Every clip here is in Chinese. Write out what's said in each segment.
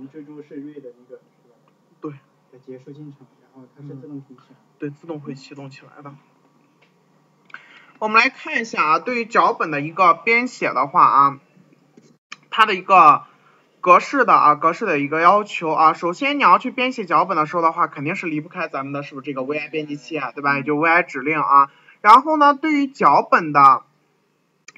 停，最终是 read 一个？对。的结束进程，然后它是自动提醒。对，自动会启动起来的。我们来看一下啊，对于脚本的一个编写的话啊，它的一个格式的啊格式的一个要求啊，首先你要去编写脚本的时候的话，肯定是离不开咱们的是不是这个 VI 编辑器啊，对吧？也就 VI 指令啊。然后呢，对于脚本的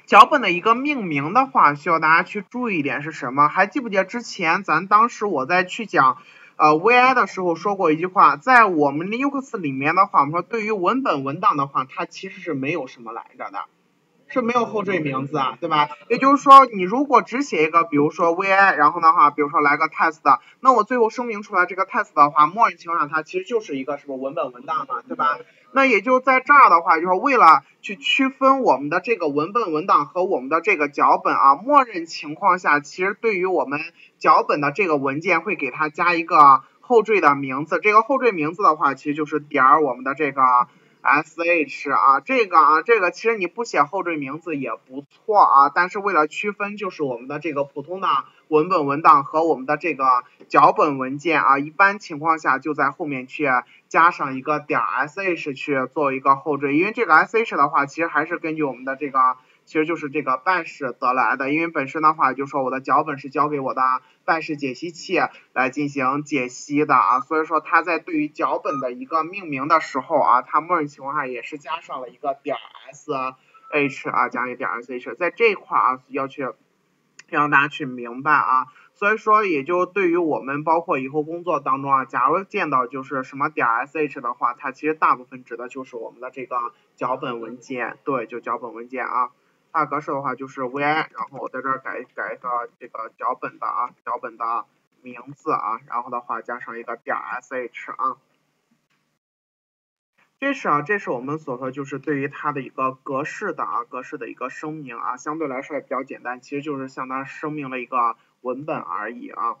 脚本的一个命名的话，需要大家去注意一点是什么？还记不记得之前咱当时我在去讲呃 VI 的时候说过一句话，在我们 Linux 里面的话，我们说对于文本文档的话，它其实是没有什么来着的。是没有后缀名字啊，对吧？也就是说，你如果只写一个，比如说 vi，然后的话，比如说来个 test，那我最后声明出来这个 test 的话，默认情况下它其实就是一个什么文本文档嘛，对吧？那也就在这儿的话，就是为了去区分我们的这个文本文档和我们的这个脚本啊，默认情况下，其实对于我们脚本的这个文件会给它加一个后缀的名字，这个后缀名字的话，其实就是点儿我们的这个。Sh 啊，这个啊，这个其实你不写后缀名字也不错啊，但是为了区分，就是我们的这个普通的文本文档和我们的这个脚本文件啊，一般情况下就在后面去加上一个点 sh 去做一个后缀，因为这个 sh 的话，其实还是根据我们的这个。其实就是这个办事得来的，因为本身的话就说我的脚本是交给我的 bash 解析器来进行解析的啊，所以说它在对于脚本的一个命名的时候啊，它默认情况下也是加上了一个点 sh 啊，加一个点 sh，在这块啊要去让大家去明白啊，所以说也就对于我们包括以后工作当中啊，假如见到就是什么点 sh 的话，它其实大部分指的就是我们的这个脚本文件，对，就脚本文件啊。大格式的话就是 vi，然后我在这儿改改一个这个脚本的啊，脚本的名字啊，然后的话加上一个点 sh 啊，这是啊，这是我们所说就是对于它的一个格式的啊，格式的一个声明啊，相对来说也比较简单，其实就是相当声明了一个文本而已啊。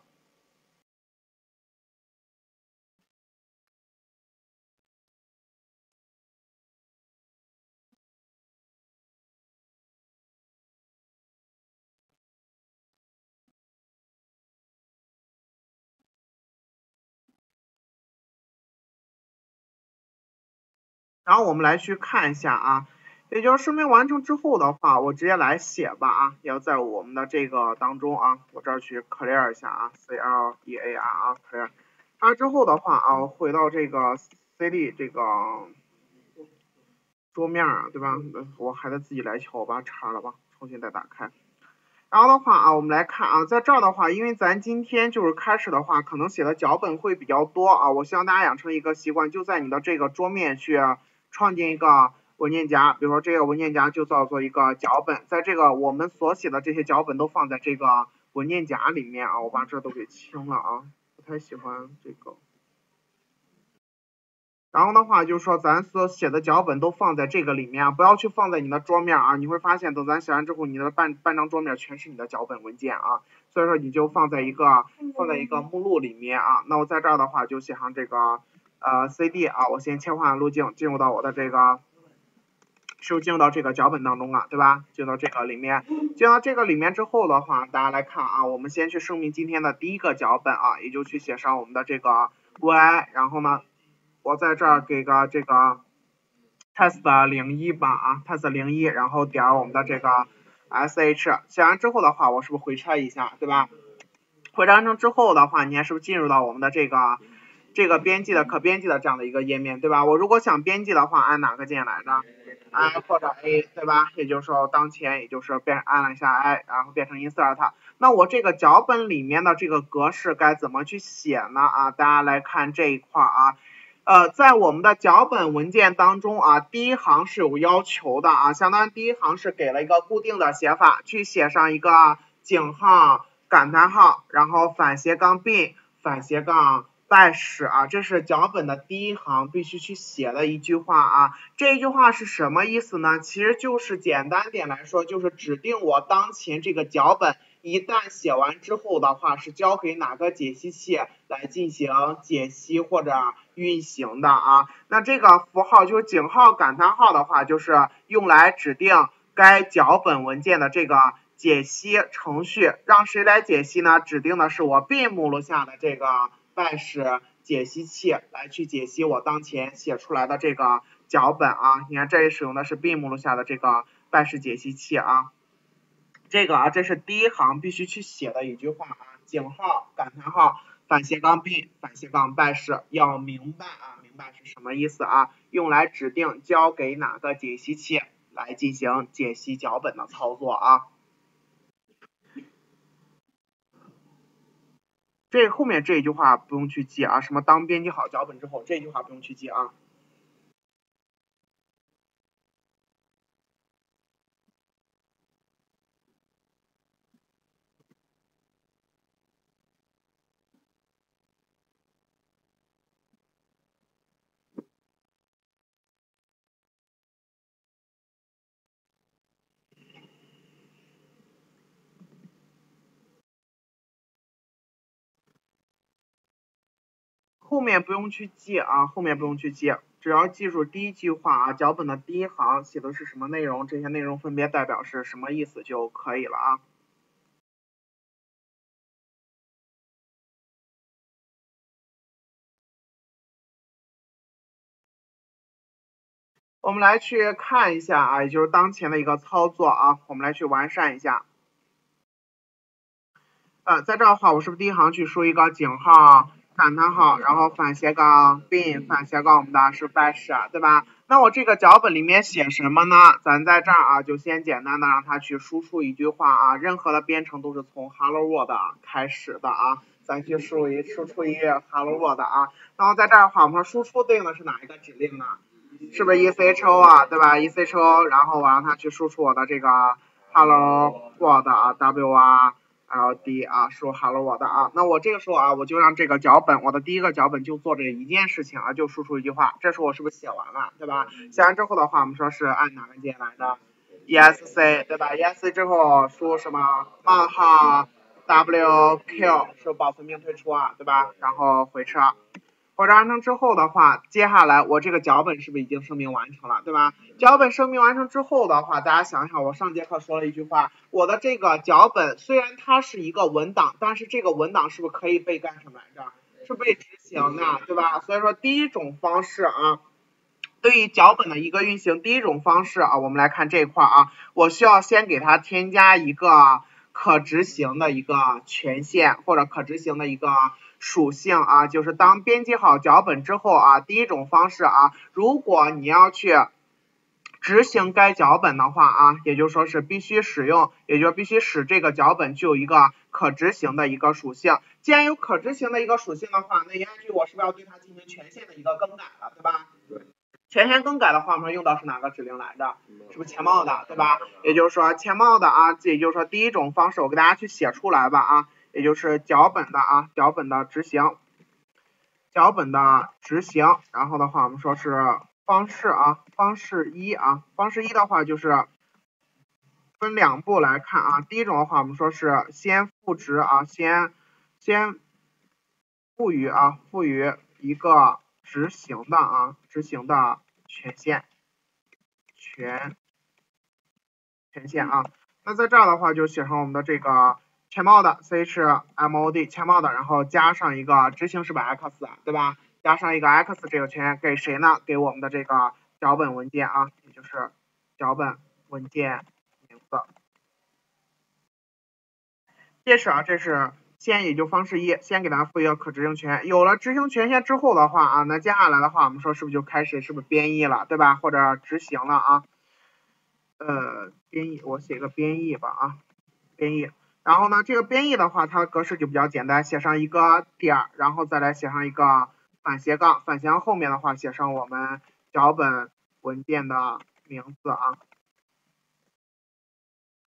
然后我们来去看一下啊，也就是声明完成之后的话，我直接来写吧啊，要在我们的这个当中啊，我这儿去 clear 一下啊，c l e a r 啊 clear，它之后的话啊，回到这个 cd 这个桌面啊，对吧？我还得自己来敲，我把它插了吧，重新再打开。然后的话啊，我们来看啊，在这儿的话，因为咱今天就是开始的话，可能写的脚本会比较多啊，我希望大家养成一个习惯，就在你的这个桌面去。创建一个文件夹，比如说这个文件夹就叫做一个脚本，在这个我们所写的这些脚本都放在这个文件夹里面啊，我把这都给清了啊，不太喜欢这个。然后的话就是说咱所写的脚本都放在这个里面，不要去放在你的桌面啊，你会发现等咱写完之后，你的半半张桌面全是你的脚本文件啊，所以说你就放在一个放在一个目录里面啊，那我在这儿的话就写上这个。呃，CD 啊，我先切换路径，进入到我的这个，是不是进入到这个脚本当中了，对吧？进入到这个里面，进到这个里面之后的话，大家来看啊，我们先去声明今天的第一个脚本啊，也就去写上我们的这个 VI，然后呢，我在这儿给个这个 test 零一吧啊，test 零一，然后点我们的这个 sh，写完之后的话，我是不是回车一下，对吧？回车完成之后的话，你还是不是进入到我们的这个？这个编辑的可编辑的这样的一个页面，对吧？我如果想编辑的话，按哪个键来着按或者 A，对吧？也就是说，当前也就是变按了一下 I，然后变成 Insert。那我这个脚本里面的这个格式该怎么去写呢？啊，大家来看这一块啊，呃，在我们的脚本文件当中啊，第一行是有要求的啊，相当于第一行是给了一个固定的写法，去写上一个井号、感叹号，然后反斜杠 b 反斜杠。Bash 啊，这是脚本的第一行必须去写的一句话啊，这一句话是什么意思呢？其实就是简单点来说，就是指定我当前这个脚本一旦写完之后的话，是交给哪个解析器来进行解析或者运行的啊。那这个符号就是井号、感叹号的话，就是用来指定该脚本文件的这个。解析程序，让谁来解析呢？指定的是我 B 目录下的这个 bash 解析器来去解析我当前写出来的这个脚本啊。你看这里使用的是 b 目录下的这个 bash 解析器啊。这个啊，这是第一行必须去写的一句话啊，井号感叹号反斜杠 b 反斜杠 bash 要明白啊，明白是什么意思啊？用来指定交给哪个解析器来进行解析脚本的操作啊。这后面这一句话不用去记啊，什么当编辑好脚本之后，这句话不用去记啊。后面不用去记啊，后面不用去记，只要记住第一句话啊，脚本的第一行写的是什么内容，这些内容分别代表是什么意思就可以了啊。我们来去看一下啊，也就是当前的一个操作啊，我们来去完善一下。呃，在这儿的话，我是不是第一行去输一个井号？啊感叹号，然后反斜杠 bin 反斜杠我们的是 bash 对吧？那我这个脚本里面写什么呢？咱在这儿啊，就先简单的让它去输出一句话啊，任何的编程都是从 hello world 开始的啊，咱去输入一输出一 hello world 啊，然后在这儿的话，我们输出对应的是哪一个指令呢？是不是 echo 啊，对吧？echo，然后我让它去输出我的这个 hello world 啊，w 啊。L D 啊，说好了我的啊，那我这个时候啊，我就让这个脚本，我的第一个脚本就做这一件事情啊，就输出一句话，这时候我是不是写完了，对吧？写完之后的话，我们说是按哪个键来的？E S C 对吧？E S C 之后输什么？冒号 W Q 是保存并退出啊，对吧？然后回车。完成之后的话，接下来我这个脚本是不是已经声明完成了，对吧？脚本声明完成之后的话，大家想想，我上节课说了一句话，我的这个脚本虽然它是一个文档，但是这个文档是不是可以被干什么来着？是被执行的，对吧？所以说第一种方式啊，对于脚本的一个运行，第一种方式啊，我们来看这一块啊，我需要先给它添加一个可执行的一个权限或者可执行的一个。属性啊，就是当编辑好脚本之后啊，第一种方式啊，如果你要去执行该脚本的话啊，也就说是必须使用，也就必须使这个脚本具有一个可执行的一个属性。既然有可执行的一个属性的话，那 ing 我是不是要对它进行权限的一个更改了，对吧？对。权限更改的话，我们用到是哪个指令来着？是不是前冒的，对吧？也就是说前冒的啊，也就是说第一种方式，我给大家去写出来吧啊。也就是脚本的啊，脚本的执行，脚本的执行，然后的话我们说是方式啊，方式一啊，方式一的话就是分两步来看啊，第一种的话我们说是先赋值啊，先先赋予啊，赋予一个执行的啊，执行的权限，权权限啊，那在这儿的话就写上我们的这个。前冒的 chmod 前冒的，然后加上一个执行是不是 x 对吧？加上一个 x 这个权给谁呢？给我们的这个脚本文件啊，也就是脚本文件名字。这是啊，这是先也就方式一，先给它赋予一个可执行权。有了执行权限之后的话啊，那接下来的话，我们说是不是就开始是不是编译了，对吧？或者执行了啊？呃，编译，我写个编译吧啊，编译。然后呢，这个编译的话，它的格式就比较简单，写上一个点儿，然后再来写上一个反斜杠，反斜杠后面的话写上我们脚本文件的名字啊。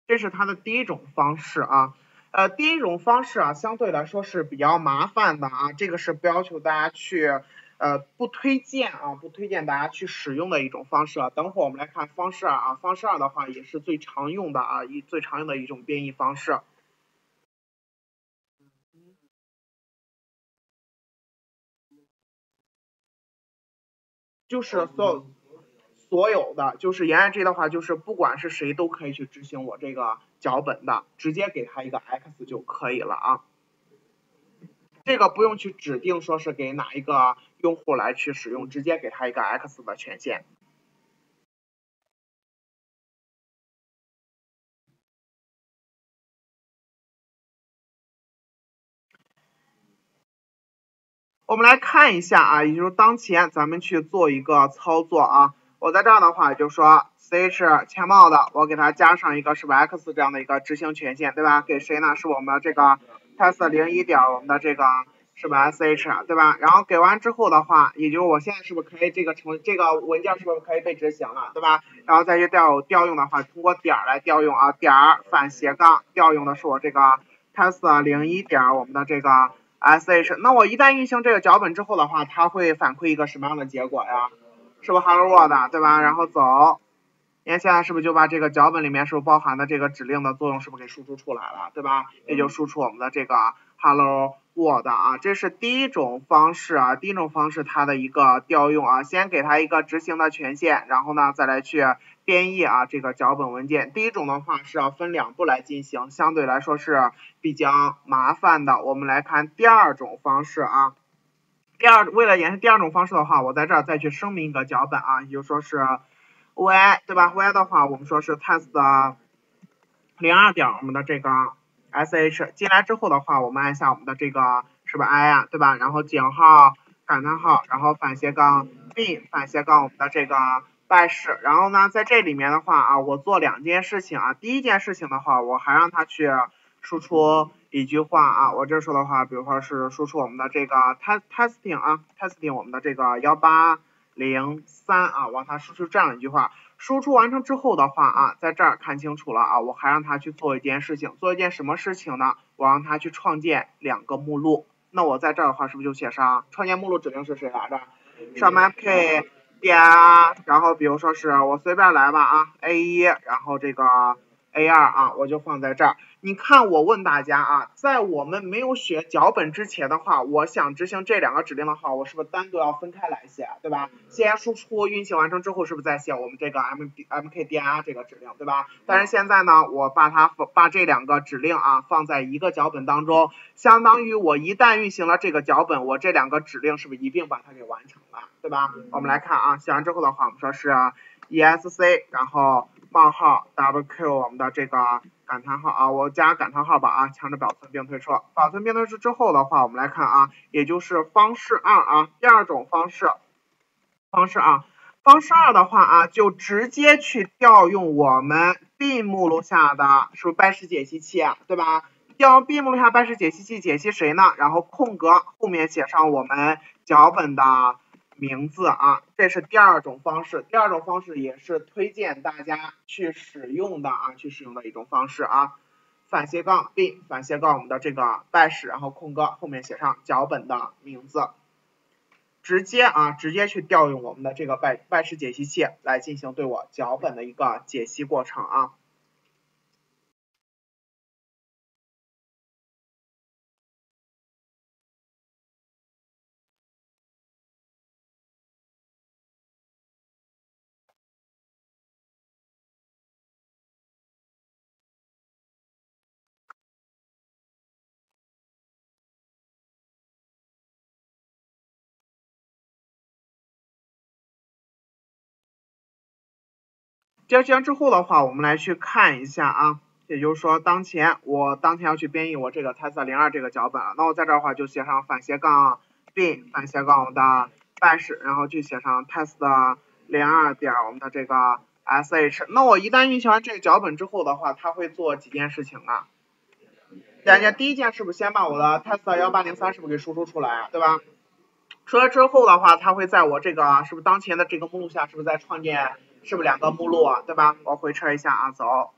这是它的第一种方式啊，呃，第一种方式啊，相对来说是比较麻烦的啊，这个是不要求大家去，呃，不推荐啊，不推荐大家去使用的一种方式。等会儿我们来看方式二啊，方式二的话也是最常用的啊，一最常用的一种编译方式。就是所有所有的，就是言外之意的话，就是不管是谁都可以去执行我这个脚本的，直接给他一个 x 就可以了啊。这个不用去指定说是给哪一个用户来去使用，直接给他一个 x 的权限。我们来看一下啊，也就是当前咱们去做一个操作啊。我在这儿的话，就说 ch 前冒的，我给它加上一个是不 x 这样的一个执行权限，对吧？给谁呢？是我们这个 test 零一点我们的这个是不是 sh 对吧？然后给完之后的话，也就是我现在是不是可以这个成这个文件是不是可以被执行了，对吧？然后再去调调用的话，通过点来调用啊，点反斜杠调用的是我这个 test 零一点我们的这个。sh，那我一旦运行这个脚本之后的话，它会反馈一个什么样的结果呀？是不是 hello world 对吧？然后走，你看现在是不是就把这个脚本里面是不是包含的这个指令的作用是不是给输出出来了，对吧？也就输出我们的这个 hello world 啊，这是第一种方式啊，第一种方式它的一个调用啊，先给它一个执行的权限，然后呢再来去。编译啊，这个脚本文件，第一种的话是要分两步来进行，相对来说是比较麻烦的。我们来看第二种方式啊，第二为了演示第二种方式的话，我在这儿再去声明一个脚本啊，也就说是 y 对吧？y 的话我们说是 test 零二点我们的这个 sh 进来之后的话，我们按下我们的这个是不是 i 啊，对吧？然后井号感叹号，然后反斜杠 b 反斜杠我们的这个。bash，然后呢，在这里面的话啊，我做两件事情啊。第一件事情的话，我还让它去输出一句话啊。我这说的话，比如说是输出我们的这个 test testing 啊，testing 我们的这个幺八零三啊，我让它输出这样一句话。输出完成之后的话啊，在这儿看清楚了啊，我还让它去做一件事情，做一件什么事情呢？我让它去创建两个目录。那我在这儿的话，是不是就写上创建目录指令是谁来着？上面 k。点，然后比如说是我随便来吧啊，A 一，然后这个 A 二啊，我就放在这儿。你看，我问大家啊，在我们没有写脚本之前的话，我想执行这两个指令的话，我是不是单独要分开来写，对吧？先输出运行完成之后，是不是再写我们这个 M M K D R 这个指令，对吧？但是现在呢，我把它把这两个指令啊放在一个脚本当中，相当于我一旦运行了这个脚本，我这两个指令是不是一并把它给完成了，对吧？我们来看啊，写完之后的话，我们说是 E S C，然后冒号 W Q 我们的这个。感叹号啊，我加感叹号吧啊，强制保存并退出。保存并退出之后的话，我们来看啊，也就是方式二啊，第二种方式，方式啊，方式二的话啊，就直接去调用我们 b 目录下的是不是 bash 解析器啊，对吧？调 bin 目录下 bash 解析器解析谁呢？然后空格后面写上我们脚本的。名字啊，这是第二种方式，第二种方式也是推荐大家去使用的啊，去使用的一种方式啊。反斜杠 b，反斜杠我们的这个 bash，然后空格后面写上脚本的名字，直接啊，直接去调用我们的这个 bash 解析器来进行对我脚本的一个解析过程啊。执行之后的话，我们来去看一下啊，也就是说，当前我当前要去编译我这个 test 零二这个脚本了，那我在这儿的话就写上反斜杠 b 反斜杠我们的 bash，然后去写上 test 零二点我们的这个 sh。那我一旦运行完这个脚本之后的话，它会做几件事情啊？两件，第一件是不是先把我的 test 幺八零三是不是给输出出来，对吧？出来之后的话，它会在我这个是不是当前的这个目录下，是不是在创建？是不是两个目录啊，对吧？我回车一下啊，走。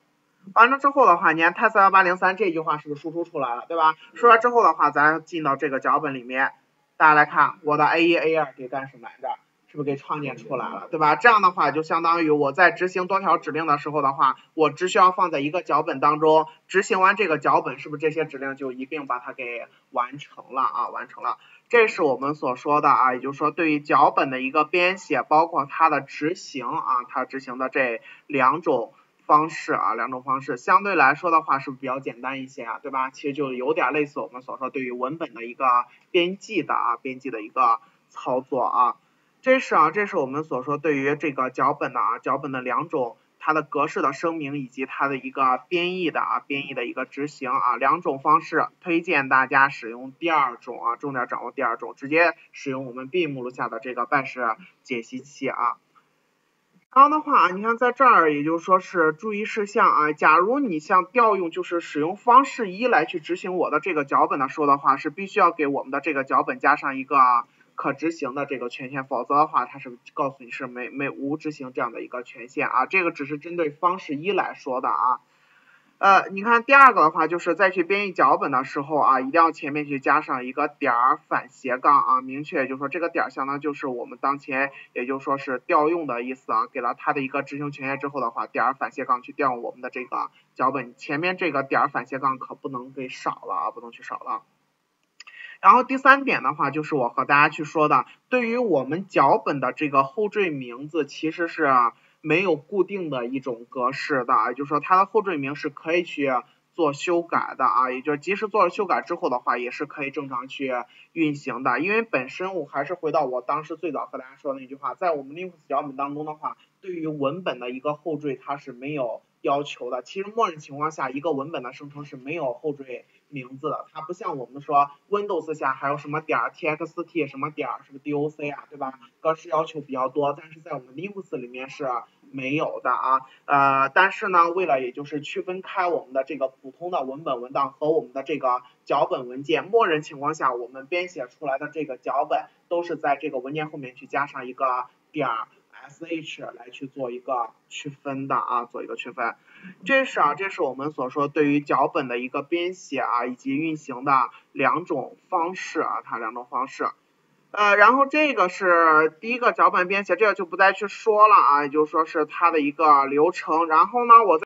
完了之后的话，你看 test 幺八零三这句话是不是输出出来了，对吧？输出来之后的话，咱进到这个脚本里面，大家来看，我的 A 一 A 二给干什么来着？是不是给创建出来了，对吧？这样的话就相当于我在执行多条指令的时候的话，我只需要放在一个脚本当中，执行完这个脚本，是不是这些指令就一并把它给完成了啊？完成了，这是我们所说的啊，也就是说对于脚本的一个编写，包括它的执行啊，它执行的这两种方式啊，两种方式相对来说的话是不是比较简单一些啊，对吧？其实就有点类似我们所说对于文本的一个编辑的啊，编辑的一个操作啊。这是啊，这是我们所说对于这个脚本的啊，脚本的两种它的格式的声明以及它的一个编译的啊，编译的一个执行啊，两种方式，推荐大家使用第二种啊，重点掌握第二种，直接使用我们 B 目录下的这个办事解析器啊。然后的话，你看在这儿，也就是说是注意事项啊，假如你像调用就是使用方式一来去执行我的这个脚本的时候的话，是必须要给我们的这个脚本加上一个。可执行的这个权限，否则的话，它是告诉你是没没无执行这样的一个权限啊。这个只是针对方式一来说的啊。呃，你看第二个的话，就是在去编译脚本的时候啊，一定要前面去加上一个点儿反斜杠啊，明确就是说这个点儿相当就是我们当前也就说是调用的意思啊。给了它的一个执行权限之后的话，点儿反斜杠去调用我们的这个脚本，前面这个点儿反斜杠可不能给少了啊，不能去少了。然后第三点的话，就是我和大家去说的，对于我们脚本的这个后缀名字，其实是没有固定的一种格式的，也就是说它的后缀名是可以去做修改的啊，也就是即使做了修改之后的话，也是可以正常去运行的，因为本身我还是回到我当时最早和大家说的那句话，在我们 Linux 脚本当中的话，对于文本的一个后缀它是没有要求的，其实默认情况下一个文本的生成是没有后缀。名字的，它不像我们说 Windows 下还有什么点 txt 什么点什么 doc 啊，对吧？格式要求比较多，但是在我们 Linux 里面是没有的啊。呃，但是呢，为了也就是区分开我们的这个普通的文本文档和我们的这个脚本文件，默认情况下我们编写出来的这个脚本都是在这个文件后面去加上一个点儿。Sh 来去做一个区分的啊，做一个区分，这是啊，这是我们所说对于脚本的一个编写啊以及运行的两种方式啊，它两种方式，呃，然后这个是第一个脚本编写，这个就不再去说了啊，也就是说是它的一个流程，然后呢，我。